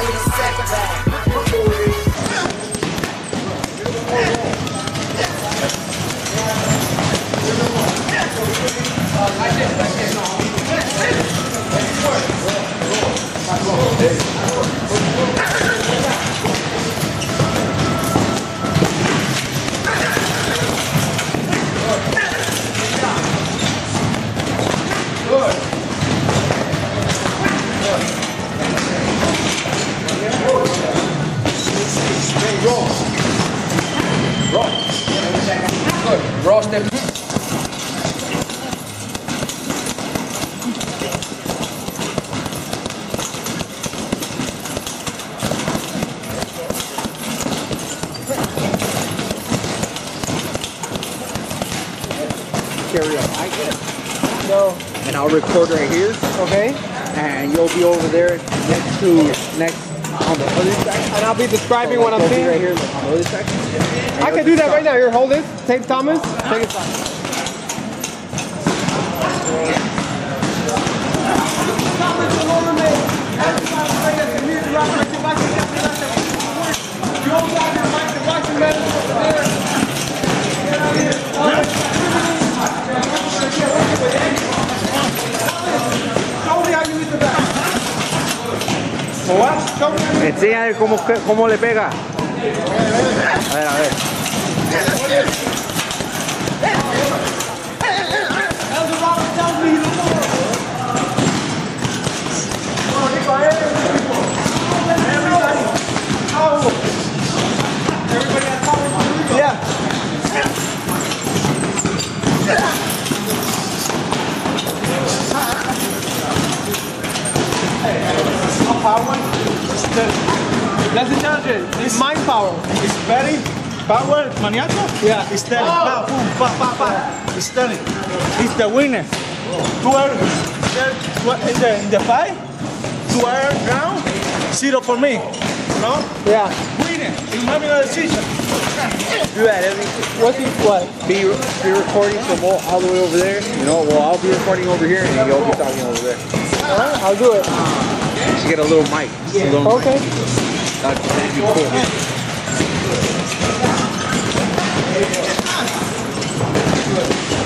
Like this, like this. No. Work. Work. Raw step. Carry on. I get it. No. And I'll record right here, Okay. and you'll be over there next to next on the other. And I'll be describing what I'm seeing. right here on the other. I can do that right now. Here, hold this. St. Thomas. Take it. Enséñale cómo, cómo le pega. A ver, a ver. Power. That's intelligent. It's mind power. It's very power maniaco. Yeah. It's telling. Oh. Pa, boom, pa, pa, pa. It's telling. It's the winner. Two are in the in the fight. Two are down. Zero for me. No. Yeah. Winner. You have a decision. Do that every What's he, what? be, be recording from all, all the way over there. You know, well, I'll be recording over here, and you'll be talking over there. Alright, I'll do it should get a little mic. Yeah. A little okay. Mic. That'd be cool.